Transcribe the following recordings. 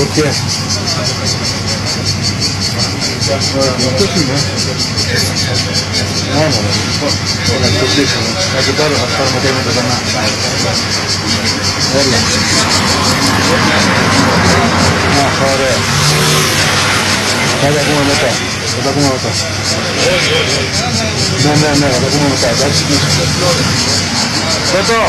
Porque... Αυτός είναι. Μόνο, να το δείξουμε. Να το πάρω, θα πάρουμε και με το δανά. Έλα. Α, ωραία. Θα τα πούμε μετά. Θα τα πούμε μετά. Ναι, ναι, ναι, θα τα πούμε μετά. Εντάξει, Κότο!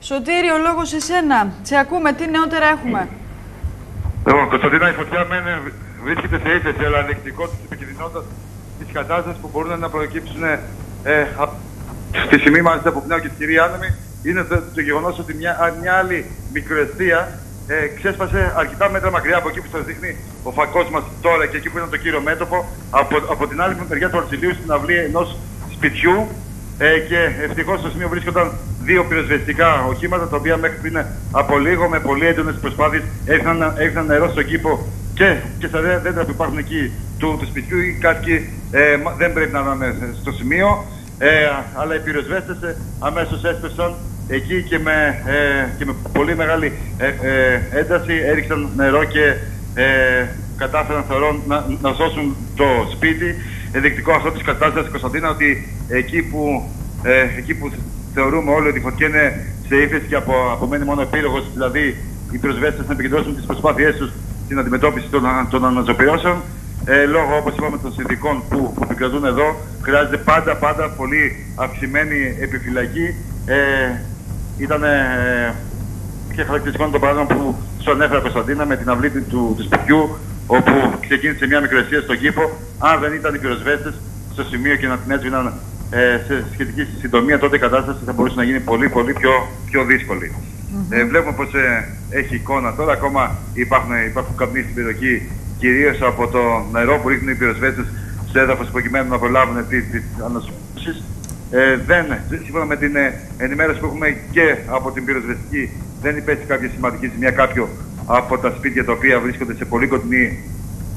Σωτήρη, ο λόγος σε σένα. Σε ακούμε, τι νεότερα έχουμε; Λοιπόν, Κωνσταντίνα, η φωτιά μεν βρίσκεται σε ύφεση, αλλά ανεκτικό της επικίνδυνοτητα της κατάστασης που μπορούν να προκύψουν ε, στη σημεία μάλιστα από πνέο και της κυρία Άνεμη είναι το, το γεγονός ότι μια, μια άλλη μικροαιστεία ε, ξέσπασε αρκετά μέτρα μακριά από εκεί που σας δείχνει ο φακός μας τώρα και εκεί που ήταν το κύριο μέτωπο, από, από την άλλη μεριά του Αρσιλίου στην αυλή ενός σπιτιού. Ε, και ευτυχώς στο σημείο βρίσκονταν δύο πυροσβεστικά οχήματα τα οποία μέχρι πριν από λίγο με πολύ έντονες προσπάθειες έφταναν νερό στον κήπο και, και στα δέντρα που υπάρχουν εκεί του, του σπιτιού. Οι κάτοικοι ε, δεν πρέπει να είναι στο σημείο. Ε, αλλά οι πυροσβέστες ε, αμέσως έσπευσαν εκεί και με, ε, και με πολύ μεγάλη ε, ε, ένταση έριξαν νερό και ε, κατάφεραν θεωρώ να, να σώσουν το σπίτι. Ενδεικτικό αυτό της κατάστασης Κωνσταντίνα ότι εκεί που, εκεί που θεωρούμε όλοι ότι η φωτιά είναι σε ύφεση και από, απομένει μόνο επίλογος, δηλαδή οι πυροσβέστες να επικεντρώσουν τις προσπάθειές τους στην αντιμετώπιση των, των αναζωπηρώσεων. Ε, λόγω, όπως είπαμε, των συνδικών που, που επικρατούν εδώ, χρειάζεται πάντα, πάντα πολύ αυξημένη επιφυλακή. Ε, ήταν ε, και χαρακτηριστικό το παράδειγμα που σου ανέφερα Κωνσταντίνα με την αυλή του, του σπιτιού, όπου ξεκίνησε μια μικροαιστεία στον κήπο. Αν δεν ήταν οι πυροσβέστες στο σημείο και να την έσβηναν ε, σε σχετική συντομία, τότε η κατάσταση θα μπορούσε να γίνει πολύ, πολύ πιο, πιο δύσκολη. Ε, βλέπουμε πως ε, έχει εικόνα τώρα, ακόμα υπάρχουν, υπάρχουν καπνοί στην περιοχή, κυρίως από το νερό που ρίχνουν οι πυροσβέστες στο έδαφος προκειμένου να προλάβουν τις, τις Ε, δεν, σύμφωνα με την ε, ενημέρωση που έχουμε και από την πυροσβεστική, δεν υπέστη κάποια σημαντική ζημιά κάποιο από τα σπίτια τα οποία βρίσκονται σε πολύ κοντινή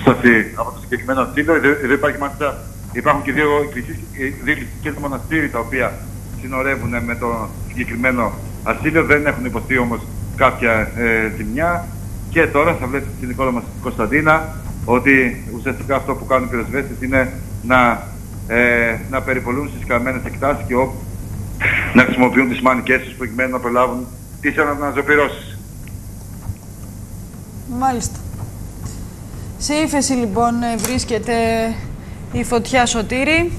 στάση από το συγκεκριμένο ασύλο. Εδώ υπάρχει μάλιστα, υπάρχουν και δύο εκκλησίες μοναστήρι τα οποία συνορεύουν με το συγκεκριμένο ασύλιο, δεν έχουν υποστεί όμως κάποια ε, ζημιά. Και τώρα θα βλέπετε στην εικόνα μας Κωνσταντίνα ότι ουσιαστικά αυτό που κάνουν οι πυροσβέστες είναι να, ε, να περιπολούν στις καμένες εκτάσεις και όπου να χρησιμοποιούν τις μανικές τους προκειμένου να προλάβουν τις αναζωπηρώσεις. Μάλιστα. Σε ύφεση λοιπόν βρίσκεται η φωτιά Σωτήρη.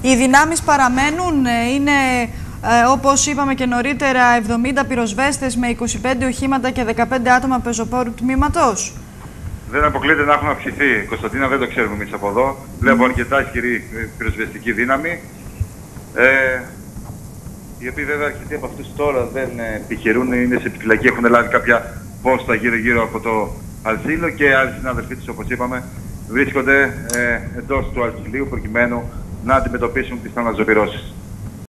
Οι δυνάμεις παραμένουν, ε, είναι ε, όπως είπαμε και νωρίτερα 70 πυροσβέστες με 25 οχήματα και 15 άτομα πεζοπόρου τμήματος. Δεν αποκλείεται να έχουν αυξηθεί. Κωνσταντίνα δεν το ξέρουμε εμείς από εδώ. Βλέπω αρκετά ισχυρή ε, πυροσβεστική δύναμη. Ε, οι οποίοι βέβαια αρκετοί από αυτούς τώρα δεν επιχειρούν, είναι σε επιφυλακή, έχουν λάβει κάποια πόστα γύρω-γύρω από το Αλσίλο και άλλοι συνάδελφοί τους όπως είπαμε βρίσκονται ε, εντός του Αλσιλίου προκειμένου να αντιμετωπίσουν τις αναζωπηρώσεις.